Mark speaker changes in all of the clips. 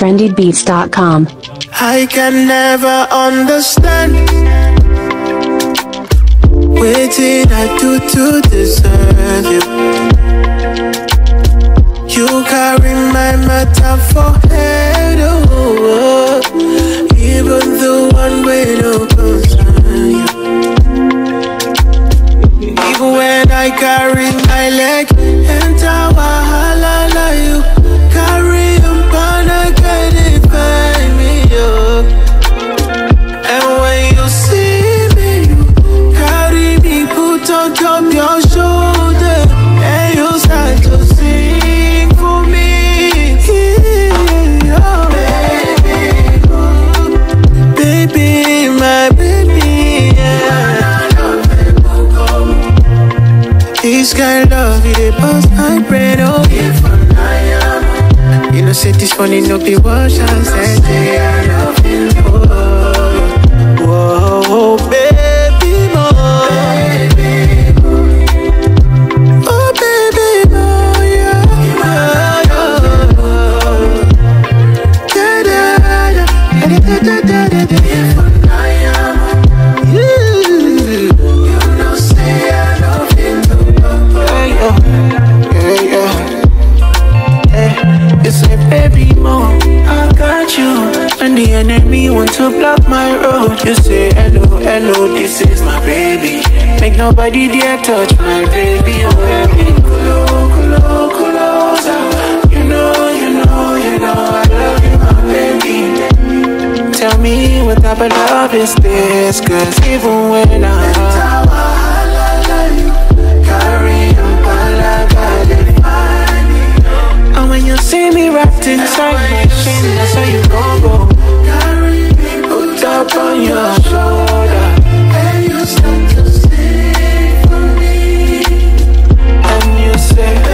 Speaker 1: trendybeats.com.
Speaker 2: I can never understand Waiting I do to deserve you You carry my matter for head oh. Even one way no concern you Even when I carry my leg funny, no be what I'm saying. My baby. Make nobody dare touch my baby, oh baby. You know, you know, you know, I love you, my baby. Tell me what type of love is this? Cause even when I carry. And when you see me wrapped inside my skin, that's how you gon' go. Carry Put up on your shoulder. Say,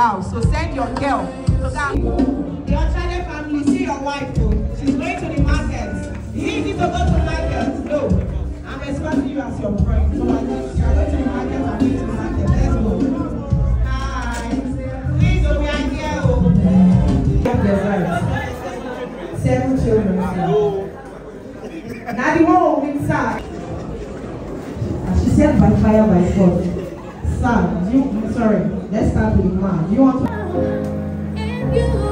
Speaker 1: house. So send your girl. The Ochade family, see your wife too. She's going to the market. You need to go to market. No. I'm expecting you as your friend. So at least you're going to the market and me to the market. Let's go. Hi. Please, oh, we are here. Oh. Yes, right. Seven children. Now the one with inside. She said by fire by force. Sir, do you sorry, let's start with man. Do you want to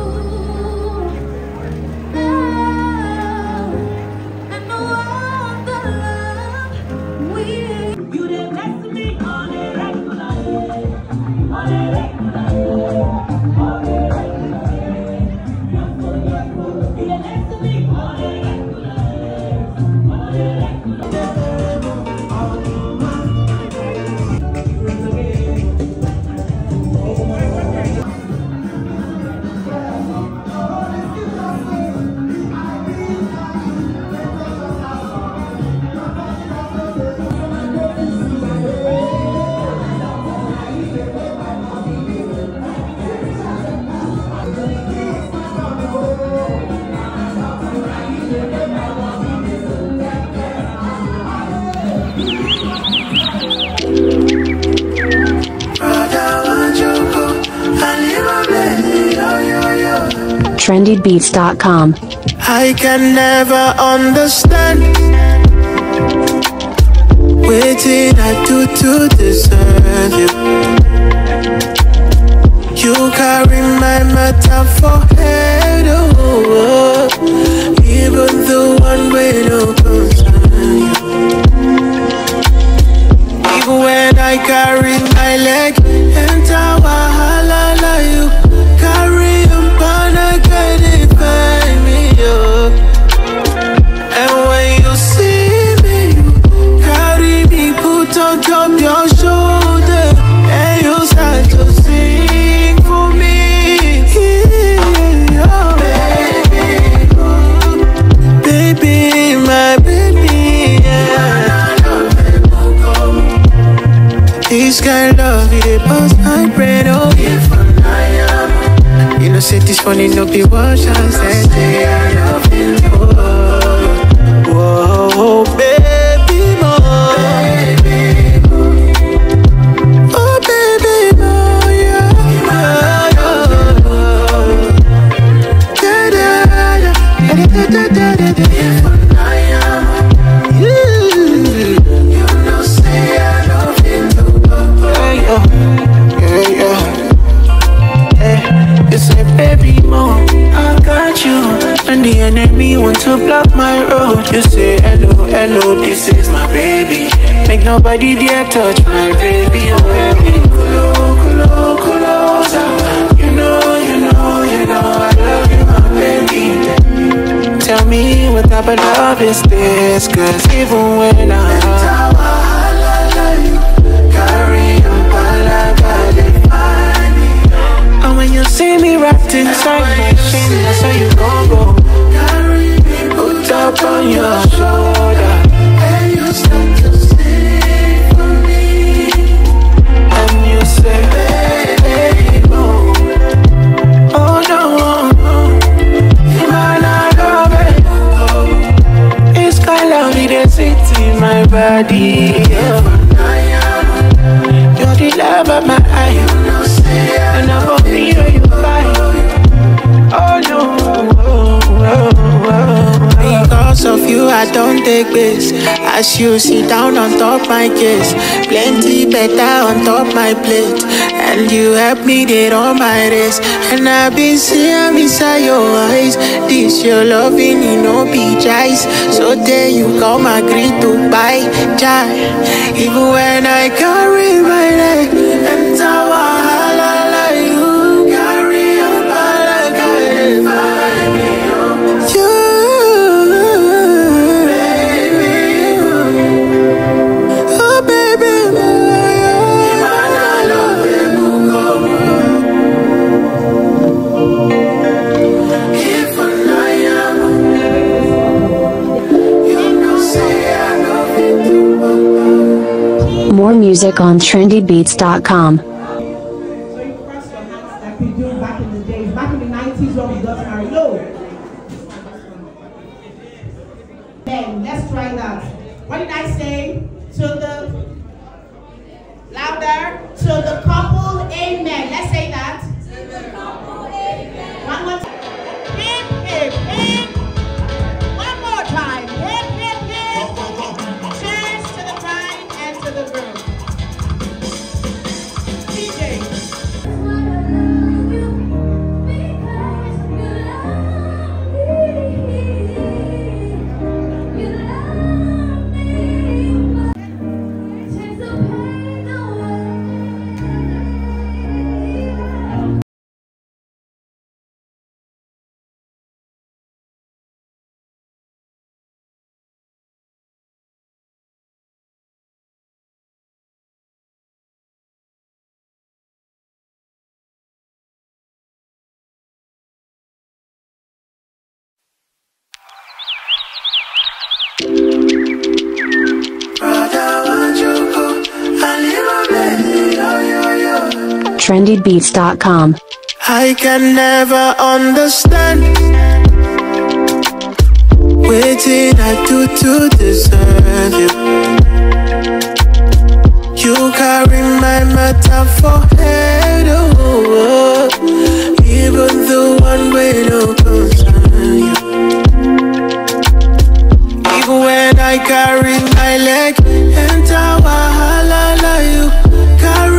Speaker 3: trendybeats.com.
Speaker 2: I can never understand Waiting I do to deserve you You carry my head oh. Even the one way concern you Even when I carry my leg you Carry emotions. Make nobody dare touch my baby, oh You know, you know, you know, I love you, my baby. Tell me what type of love is this? Cause even when I see me wrapped inside my skin, that's how you gon' go. Put up on your shoulder. Of me in my body. Yeah. You're the love of my eye. And me, where you Because of you, I don't take this. As you sit down on top my case, plenty better on top my plate. And you help me get on my race. And I've been seeing inside your eyes. This your loving, you know, be choice. So there you come, agree to buy chai. Even when I carry my leg,
Speaker 3: music on trendybeats.com.
Speaker 1: So you cross your hands like we do back in the days, back in the 90s when we got married. No. Then let's try that. What did I say? To the louder. To the couple, amen. Let's say that. To the couple,
Speaker 3: trendybeats.com.
Speaker 2: I can never understand Waiting I do to deserve you You carry my matter for head oh. Even the one way concern you Even when I carry my leg like you Carry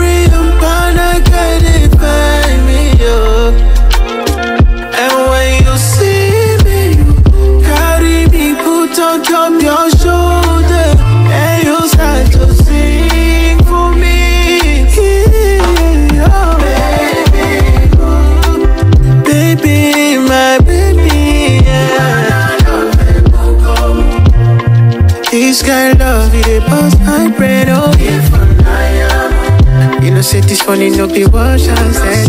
Speaker 2: And when you see me you carry me put on your shoulder And you start to sing for me oh, baby, baby, my baby yeah. This kind of bust my oh. You say this funny, no be wash and say,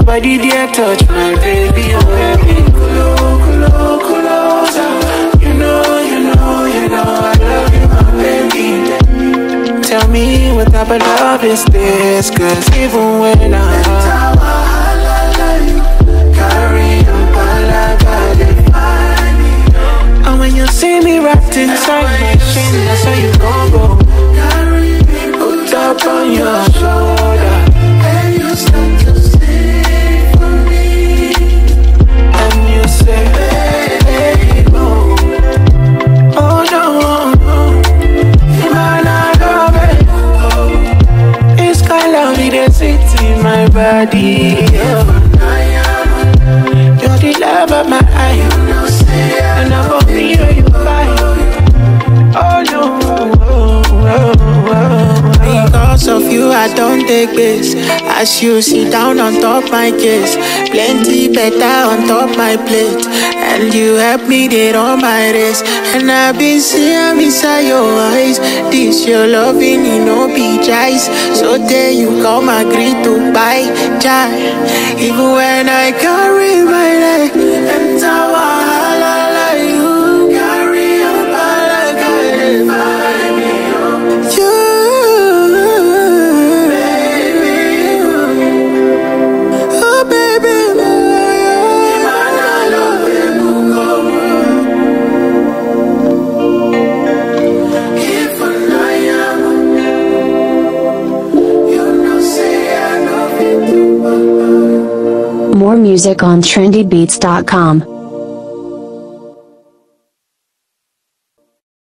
Speaker 2: Nobody dare touch my baby, oh baby. You know, you know, you know, I love you, my baby. Tell me what type of love is this? Cause even when I carry on like I me. And when you see me wrapped inside my skin, that's how you gon' go. Carry me, put up on your shoulder. Me that sits in my body. Oh. You're the love of my eye. And I hope oh, you you find. Oh no. oh, oh, oh. Because of you, I don't take this. As you sit down on top my case, plenty better on top my plate. And you help me get on my race. And I've been seeing inside your eyes. This your loving, you know, be choice. So there you come, agree to buy chai. Even when I carry my leg,
Speaker 3: music on trendybeats.com.